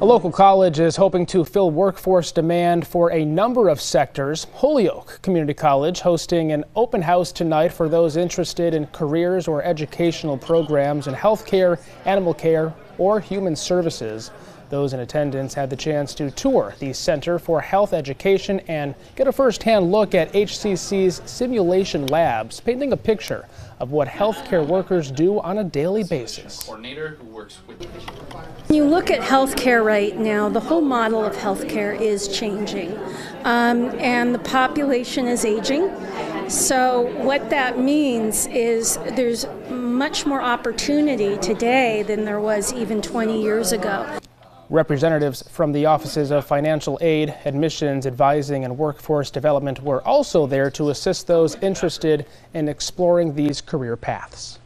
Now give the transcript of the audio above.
A local college is hoping to fill workforce demand for a number of sectors. Holyoke Community College hosting an open house tonight for those interested in careers or educational programs in healthcare, animal care, or human services. Those in attendance had the chance to tour the Center for Health Education and get a first-hand look at HCC's simulation labs, painting a picture of what healthcare workers do on a daily basis. Coordinator who works with When you look at healthcare right now, the whole model of healthcare is changing, um, and the population is aging. So, what that means is there's much more opportunity today than there was even 20 years ago. Representatives from the offices of financial aid, admissions, advising, and workforce development were also there to assist those interested in exploring these career paths.